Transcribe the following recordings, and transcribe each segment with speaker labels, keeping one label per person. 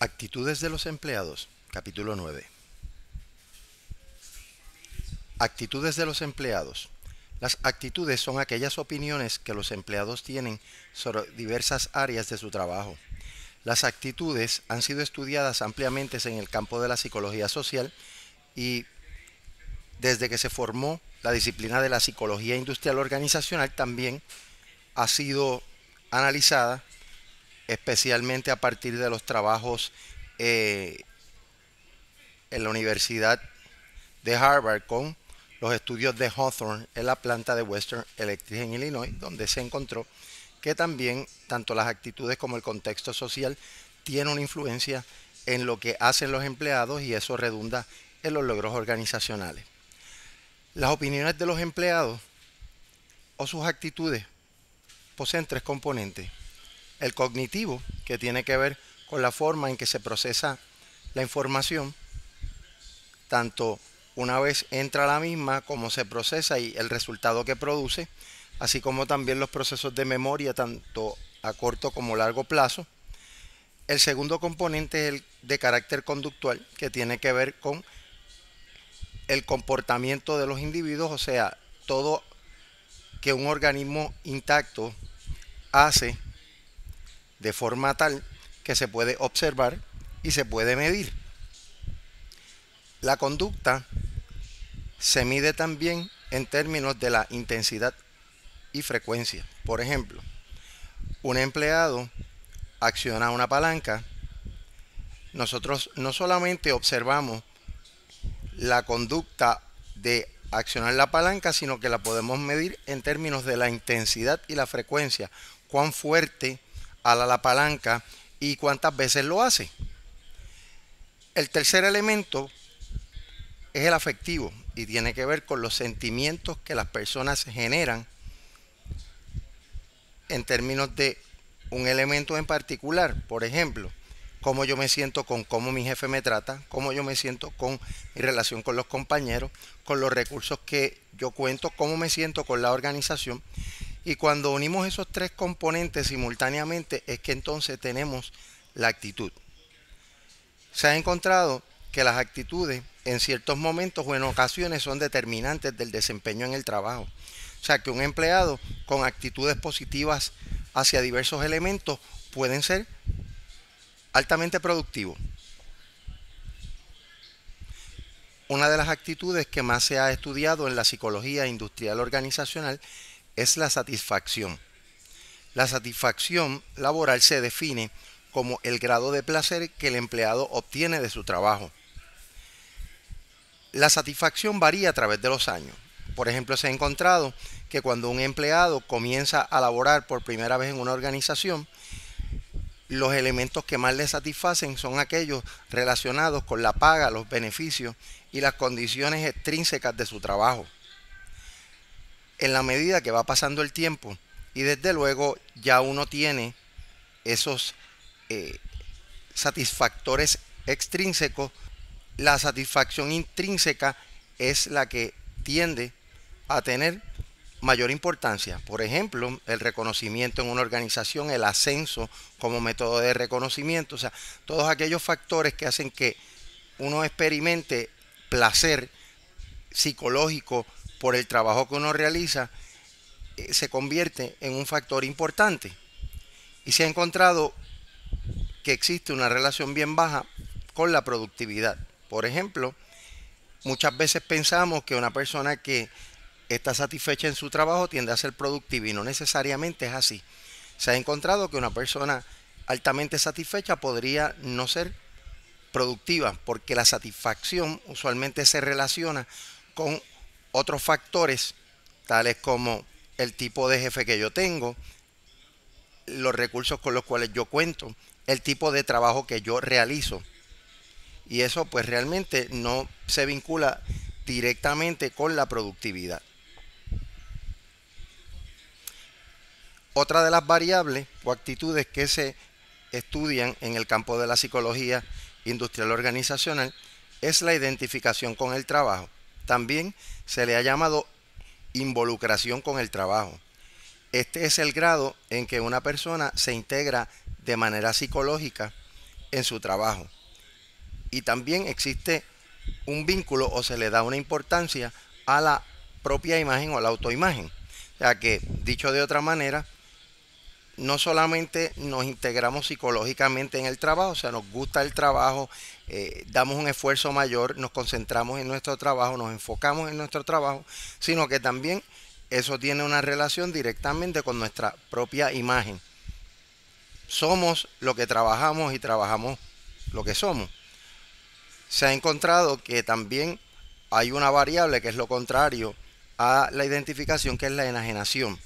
Speaker 1: Actitudes de los empleados, capítulo 9. Actitudes de los empleados. Las actitudes son aquellas opiniones que los empleados tienen sobre diversas áreas de su trabajo. Las actitudes han sido estudiadas ampliamente en el campo de la psicología social y desde que se formó la disciplina de la psicología industrial organizacional también ha sido analizada especialmente a partir de los trabajos eh, en la Universidad de Harvard con los estudios de Hawthorne en la planta de Western Electric en Illinois, donde se encontró que también tanto las actitudes como el contexto social tienen una influencia en lo que hacen los empleados y eso redunda en los logros organizacionales. Las opiniones de los empleados o sus actitudes poseen tres componentes el cognitivo, que tiene que ver con la forma en que se procesa la información, tanto una vez entra la misma, como se procesa y el resultado que produce, así como también los procesos de memoria, tanto a corto como largo plazo. El segundo componente es el de carácter conductual, que tiene que ver con el comportamiento de los individuos, o sea, todo que un organismo intacto hace de forma tal que se puede observar y se puede medir. La conducta se mide también en términos de la intensidad y frecuencia. Por ejemplo, un empleado acciona una palanca, nosotros no solamente observamos la conducta de accionar la palanca, sino que la podemos medir en términos de la intensidad y la frecuencia, cuán fuerte ala la palanca y cuántas veces lo hace. El tercer elemento es el afectivo y tiene que ver con los sentimientos que las personas generan en términos de un elemento en particular. Por ejemplo, cómo yo me siento con cómo mi jefe me trata, cómo yo me siento con mi relación con los compañeros, con los recursos que yo cuento, cómo me siento con la organización y cuando unimos esos tres componentes simultáneamente es que entonces tenemos la actitud. Se ha encontrado que las actitudes en ciertos momentos o en ocasiones son determinantes del desempeño en el trabajo. O sea que un empleado con actitudes positivas hacia diversos elementos pueden ser altamente productivo. Una de las actitudes que más se ha estudiado en la psicología industrial organizacional es la satisfacción. La satisfacción laboral se define como el grado de placer que el empleado obtiene de su trabajo. La satisfacción varía a través de los años. Por ejemplo, se ha encontrado que cuando un empleado comienza a laborar por primera vez en una organización, los elementos que más le satisfacen son aquellos relacionados con la paga, los beneficios y las condiciones extrínsecas de su trabajo en la medida que va pasando el tiempo y desde luego ya uno tiene esos eh, satisfactores extrínsecos, la satisfacción intrínseca es la que tiende a tener mayor importancia. Por ejemplo, el reconocimiento en una organización, el ascenso como método de reconocimiento, o sea, todos aquellos factores que hacen que uno experimente placer psicológico por el trabajo que uno realiza, eh, se convierte en un factor importante. Y se ha encontrado que existe una relación bien baja con la productividad. Por ejemplo, muchas veces pensamos que una persona que está satisfecha en su trabajo tiende a ser productiva y no necesariamente es así. Se ha encontrado que una persona altamente satisfecha podría no ser productiva porque la satisfacción usualmente se relaciona con otros factores, tales como el tipo de jefe que yo tengo, los recursos con los cuales yo cuento, el tipo de trabajo que yo realizo. Y eso pues realmente no se vincula directamente con la productividad. Otra de las variables o actitudes que se estudian en el campo de la psicología industrial organizacional es la identificación con el trabajo. También se le ha llamado involucración con el trabajo. Este es el grado en que una persona se integra de manera psicológica en su trabajo. Y también existe un vínculo o se le da una importancia a la propia imagen o la autoimagen. O sea que, dicho de otra manera, no solamente nos integramos psicológicamente en el trabajo, o sea, nos gusta el trabajo, eh, damos un esfuerzo mayor, nos concentramos en nuestro trabajo, nos enfocamos en nuestro trabajo, sino que también eso tiene una relación directamente con nuestra propia imagen. Somos lo que trabajamos y trabajamos lo que somos. Se ha encontrado que también hay una variable que es lo contrario a la identificación, que es la enajenación.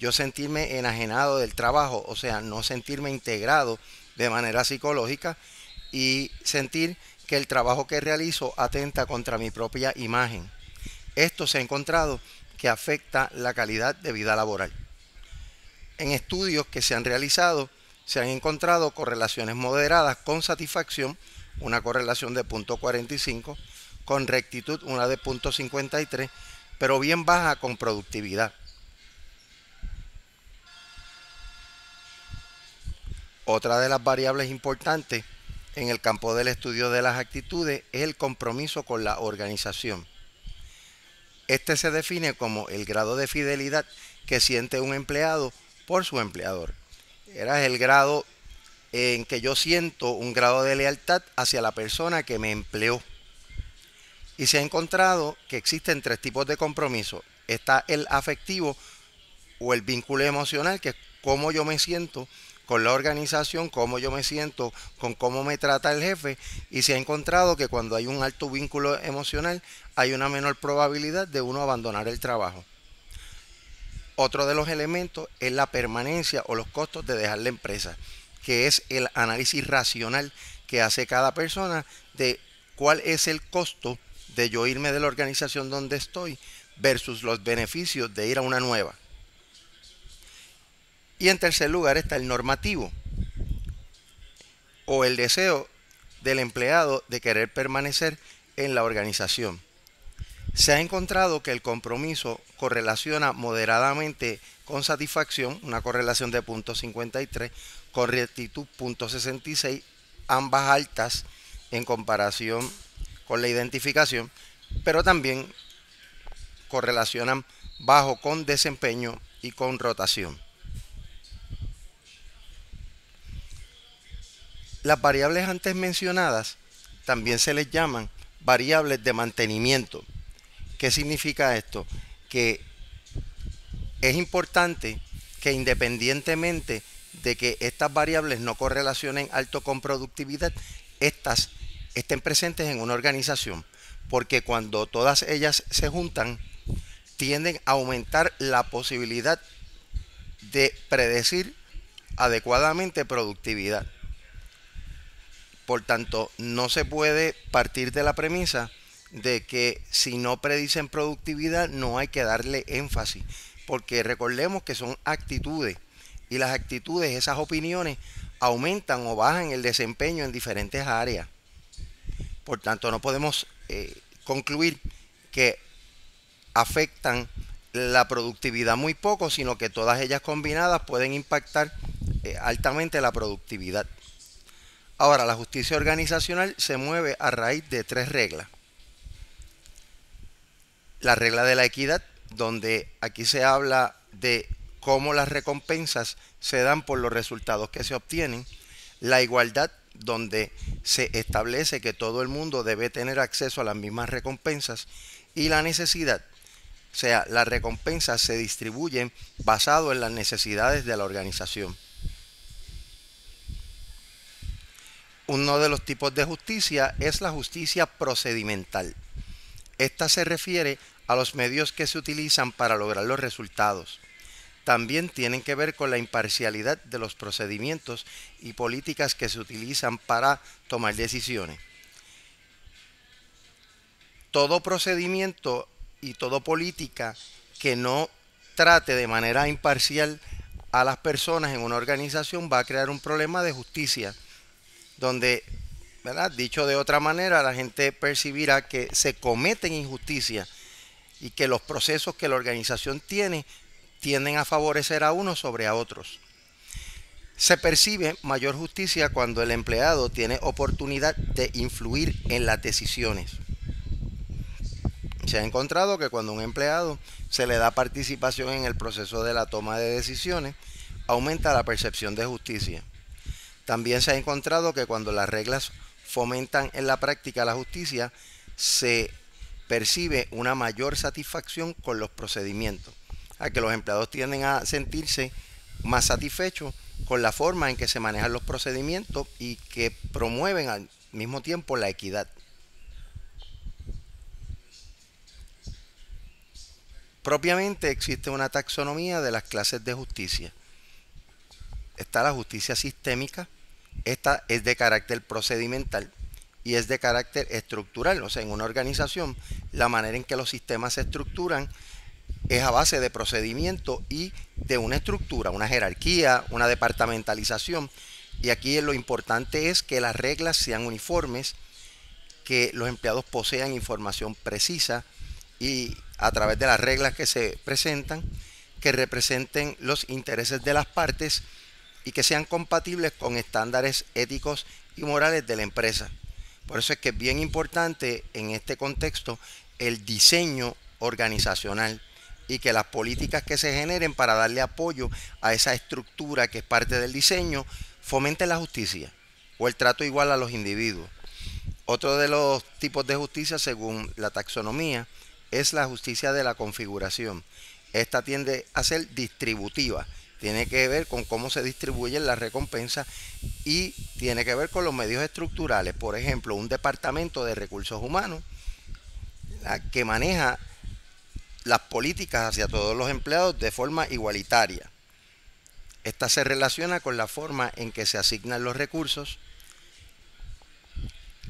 Speaker 1: Yo sentirme enajenado del trabajo, o sea, no sentirme integrado de manera psicológica y sentir que el trabajo que realizo atenta contra mi propia imagen. Esto se ha encontrado que afecta la calidad de vida laboral. En estudios que se han realizado, se han encontrado correlaciones moderadas con satisfacción, una correlación de 0.45, con rectitud una de 0.53, pero bien baja con productividad. Otra de las variables importantes en el campo del estudio de las actitudes es el compromiso con la organización. Este se define como el grado de fidelidad que siente un empleado por su empleador. Era el grado en que yo siento un grado de lealtad hacia la persona que me empleó. Y se ha encontrado que existen tres tipos de compromiso. Está el afectivo o el vínculo emocional, que es cómo yo me siento con la organización, cómo yo me siento, con cómo me trata el jefe y se ha encontrado que cuando hay un alto vínculo emocional hay una menor probabilidad de uno abandonar el trabajo. Otro de los elementos es la permanencia o los costos de dejar la empresa, que es el análisis racional que hace cada persona de cuál es el costo de yo irme de la organización donde estoy versus los beneficios de ir a una nueva. Y en tercer lugar está el normativo o el deseo del empleado de querer permanecer en la organización. Se ha encontrado que el compromiso correlaciona moderadamente con satisfacción, una correlación de 0.53, con rectitud 0.66, ambas altas en comparación con la identificación, pero también correlacionan bajo con desempeño y con rotación. Las variables antes mencionadas también se les llaman variables de mantenimiento. ¿Qué significa esto? Que es importante que independientemente de que estas variables no correlacionen alto con productividad, estas estén presentes en una organización, porque cuando todas ellas se juntan, tienden a aumentar la posibilidad de predecir adecuadamente productividad. Por tanto, no se puede partir de la premisa de que si no predicen productividad no hay que darle énfasis, porque recordemos que son actitudes y las actitudes, esas opiniones, aumentan o bajan el desempeño en diferentes áreas. Por tanto, no podemos eh, concluir que afectan la productividad muy poco, sino que todas ellas combinadas pueden impactar eh, altamente la productividad. Ahora, la justicia organizacional se mueve a raíz de tres reglas. La regla de la equidad, donde aquí se habla de cómo las recompensas se dan por los resultados que se obtienen. La igualdad, donde se establece que todo el mundo debe tener acceso a las mismas recompensas. Y la necesidad, o sea, las recompensas se distribuyen basado en las necesidades de la organización. Uno de los tipos de justicia es la justicia procedimental. Esta se refiere a los medios que se utilizan para lograr los resultados. También tienen que ver con la imparcialidad de los procedimientos y políticas que se utilizan para tomar decisiones. Todo procedimiento y toda política que no trate de manera imparcial a las personas en una organización va a crear un problema de justicia donde, ¿verdad? dicho de otra manera, la gente percibirá que se cometen injusticias y que los procesos que la organización tiene tienden a favorecer a unos sobre a otros. Se percibe mayor justicia cuando el empleado tiene oportunidad de influir en las decisiones. Se ha encontrado que cuando un empleado se le da participación en el proceso de la toma de decisiones, aumenta la percepción de justicia. También se ha encontrado que cuando las reglas fomentan en la práctica la justicia, se percibe una mayor satisfacción con los procedimientos, a que los empleados tienden a sentirse más satisfechos con la forma en que se manejan los procedimientos y que promueven al mismo tiempo la equidad. Propiamente existe una taxonomía de las clases de justicia. Está la justicia sistémica, esta es de carácter procedimental y es de carácter estructural. O sea, en una organización, la manera en que los sistemas se estructuran es a base de procedimiento y de una estructura, una jerarquía, una departamentalización. Y aquí lo importante es que las reglas sean uniformes, que los empleados posean información precisa y a través de las reglas que se presentan, que representen los intereses de las partes y que sean compatibles con estándares éticos y morales de la empresa. Por eso es que es bien importante en este contexto el diseño organizacional y que las políticas que se generen para darle apoyo a esa estructura que es parte del diseño fomenten la justicia o el trato igual a los individuos. Otro de los tipos de justicia, según la taxonomía, es la justicia de la configuración. Esta tiende a ser distributiva, tiene que ver con cómo se distribuyen las recompensas y tiene que ver con los medios estructurales. Por ejemplo, un departamento de recursos humanos que maneja las políticas hacia todos los empleados de forma igualitaria. Esta se relaciona con la forma en que se asignan los recursos.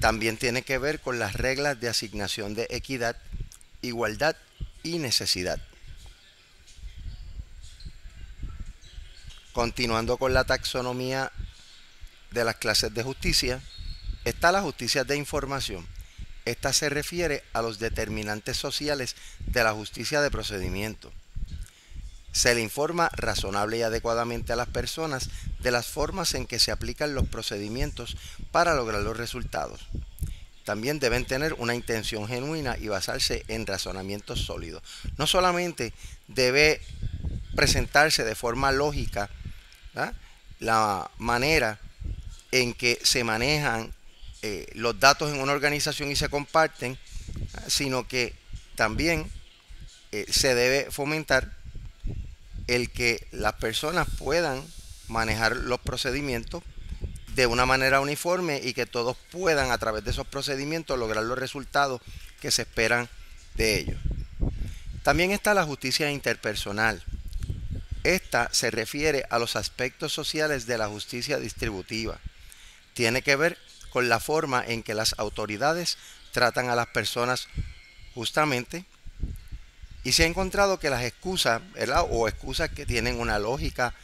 Speaker 1: También tiene que ver con las reglas de asignación de equidad igualdad y necesidad. Continuando con la taxonomía de las clases de justicia, está la justicia de información. Esta se refiere a los determinantes sociales de la justicia de procedimiento. Se le informa razonable y adecuadamente a las personas de las formas en que se aplican los procedimientos para lograr los resultados también deben tener una intención genuina y basarse en razonamientos sólidos. No solamente debe presentarse de forma lógica la manera en que se manejan eh, los datos en una organización y se comparten, sino que también eh, se debe fomentar el que las personas puedan manejar los procedimientos de una manera uniforme y que todos puedan a través de esos procedimientos lograr los resultados que se esperan de ellos. También está la justicia interpersonal. Esta se refiere a los aspectos sociales de la justicia distributiva. Tiene que ver con la forma en que las autoridades tratan a las personas justamente y se ha encontrado que las excusas o excusas que tienen una lógica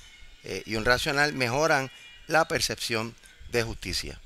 Speaker 1: eh, y un racional mejoran la percepción de justicia.